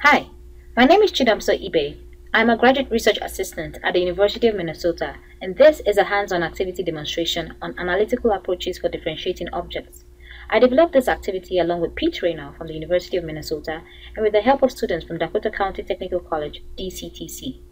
Hi, my name is Chidamso Ibe. I'm a graduate research assistant at the University of Minnesota, and this is a hands-on activity demonstration on analytical approaches for differentiating objects. I developed this activity along with Pete Raynor from the University of Minnesota and with the help of students from Dakota County Technical College, DCTC.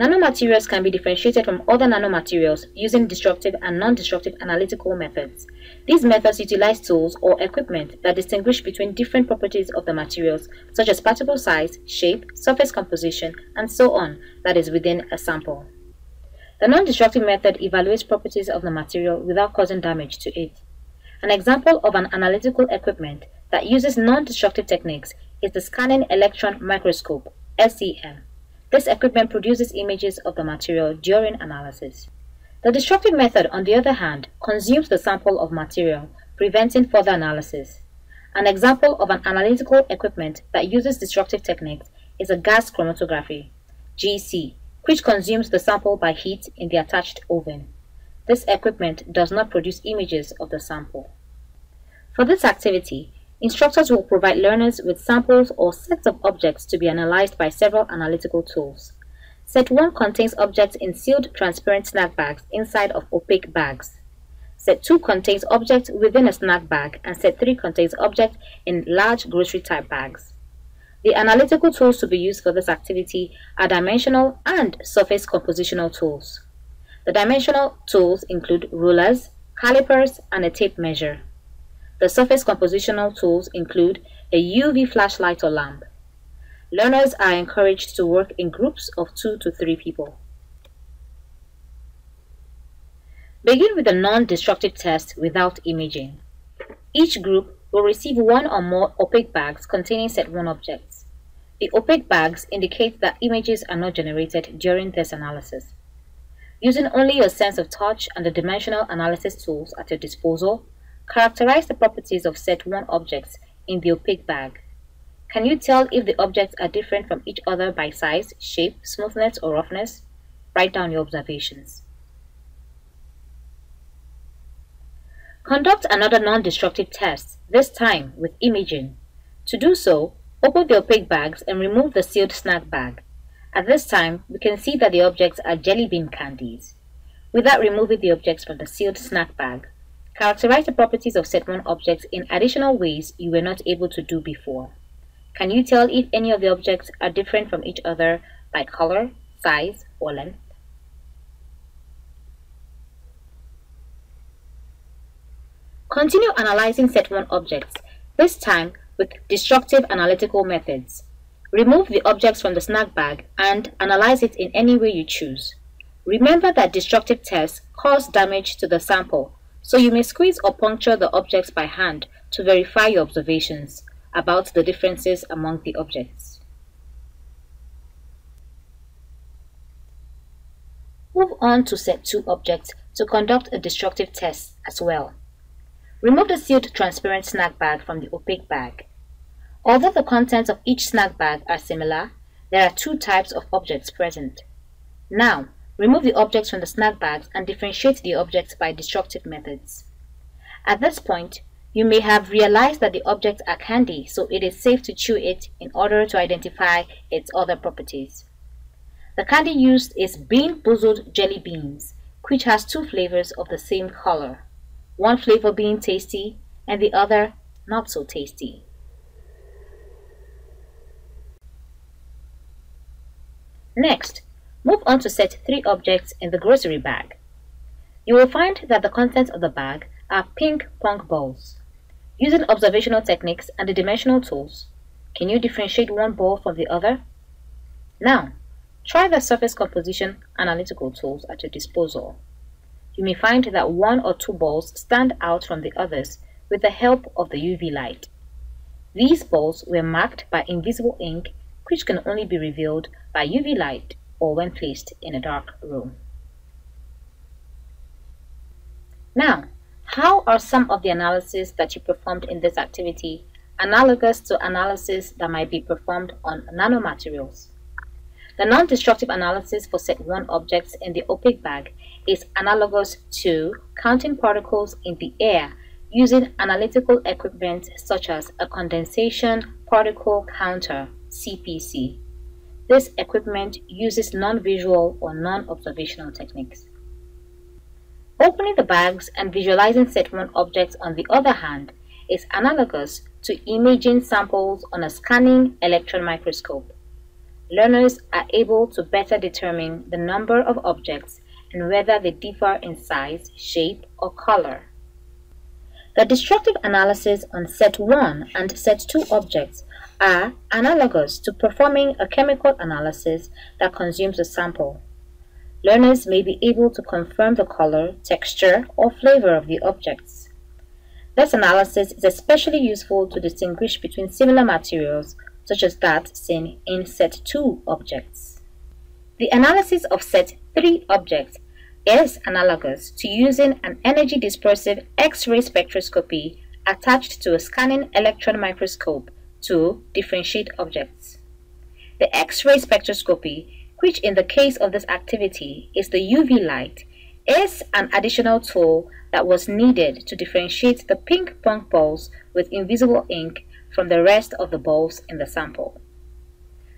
Nanomaterials can be differentiated from other nanomaterials using destructive and non-destructive analytical methods. These methods utilize tools or equipment that distinguish between different properties of the materials, such as particle size, shape, surface composition, and so on, that is within a sample. The non-destructive method evaluates properties of the material without causing damage to it. An example of an analytical equipment that uses non-destructive techniques is the Scanning Electron Microscope, SEM. This equipment produces images of the material during analysis. The destructive method, on the other hand, consumes the sample of material, preventing further analysis. An example of an analytical equipment that uses destructive techniques is a gas chromatography, GC, which consumes the sample by heat in the attached oven. This equipment does not produce images of the sample. For this activity, Instructors will provide learners with samples or sets of objects to be analyzed by several analytical tools. Set 1 contains objects in sealed transparent snack bags inside of opaque bags. Set 2 contains objects within a snack bag and set 3 contains objects in large grocery type bags. The analytical tools to be used for this activity are dimensional and surface compositional tools. The dimensional tools include rulers, calipers, and a tape measure. The surface compositional tools include a UV flashlight or lamp. Learners are encouraged to work in groups of two to three people. Begin with a non-destructive test without imaging. Each group will receive one or more opaque bags containing set 1 objects. The opaque bags indicate that images are not generated during this analysis. Using only your sense of touch and the dimensional analysis tools at your disposal, Characterize the properties of set 1 objects in the opaque bag. Can you tell if the objects are different from each other by size, shape, smoothness, or roughness? Write down your observations. Conduct another non-destructive test, this time with imaging. To do so, open the opaque bags and remove the sealed snack bag. At this time, we can see that the objects are jelly bean candies. Without removing the objects from the sealed snack bag, Characterize the properties of certain objects in additional ways you were not able to do before. Can you tell if any of the objects are different from each other by color, size, or length? Continue analyzing set 1 objects, this time with destructive analytical methods. Remove the objects from the snack bag and analyze it in any way you choose. Remember that destructive tests cause damage to the sample so you may squeeze or puncture the objects by hand to verify your observations about the differences among the objects. Move on to set 2 objects to conduct a destructive test as well. Remove the sealed transparent snack bag from the opaque bag. Although the contents of each snack bag are similar, there are two types of objects present. Now, Remove the objects from the snack bags and differentiate the objects by destructive methods. At this point, you may have realized that the objects are candy, so it is safe to chew it in order to identify its other properties. The candy used is BeanBoozled Jelly Beans, which has two flavors of the same color, one flavor being tasty and the other not so tasty. Next, Move on to set 3 objects in the grocery bag. You will find that the contents of the bag are ping pong balls. Using observational techniques and the dimensional tools, can you differentiate one ball from the other? Now, try the surface composition analytical tools at your disposal. You may find that one or two balls stand out from the others with the help of the UV light. These balls were marked by invisible ink which can only be revealed by UV light or when placed in a dark room. Now, how are some of the analyses that you performed in this activity analogous to analysis that might be performed on nanomaterials? The non-destructive analysis for set 1 objects in the opaque bag is analogous to counting particles in the air using analytical equipment such as a condensation particle counter CPC. This equipment uses non-visual or non-observational techniques. Opening the bags and visualizing set 1 objects on the other hand is analogous to imaging samples on a scanning electron microscope. Learners are able to better determine the number of objects and whether they differ in size, shape, or color. The destructive analysis on set 1 and set 2 objects are analogous to performing a chemical analysis that consumes a sample. Learners may be able to confirm the color, texture, or flavor of the objects. This analysis is especially useful to distinguish between similar materials such as that seen in set 2 objects. The analysis of set 3 objects is analogous to using an energy dispersive X-ray spectroscopy attached to a scanning electron microscope to differentiate objects. The X-ray spectroscopy, which in the case of this activity is the UV light, is an additional tool that was needed to differentiate the ping pong balls with invisible ink from the rest of the balls in the sample.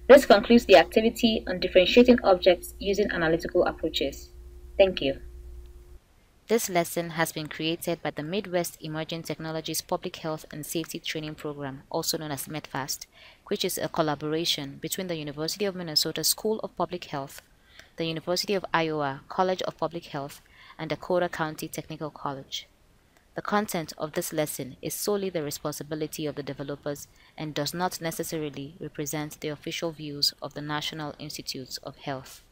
This concludes the activity on differentiating objects using analytical approaches. Thank you. This lesson has been created by the Midwest Emerging Technologies Public Health and Safety Training Program, also known as METPHAST, which is a collaboration between the University of Minnesota School of Public Health, the University of Iowa College of Public Health, and Dakota County Technical College. The content of this lesson is solely the responsibility of the developers and does not necessarily represent the official views of the National Institutes of Health.